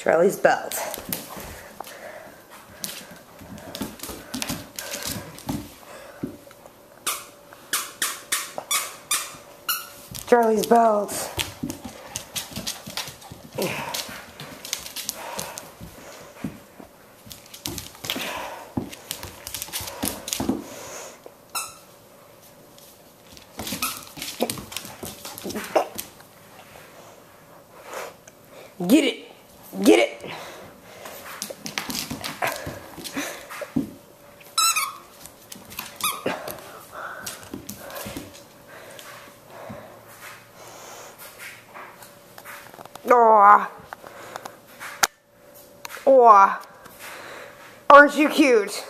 Charlie's belt. Charlie's belt. Get it. Get it. Aw. Aw. Aren't you cute?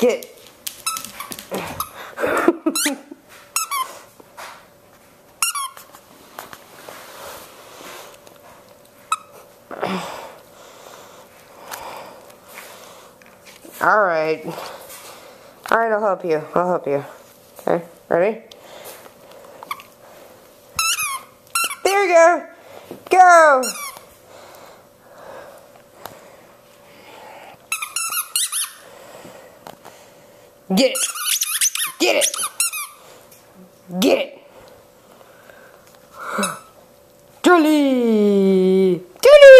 Get. All right. All right, I'll help you. I'll help you. Okay, ready? There you go. Go. Get it. Get it. Get it. Charlie. Charlie.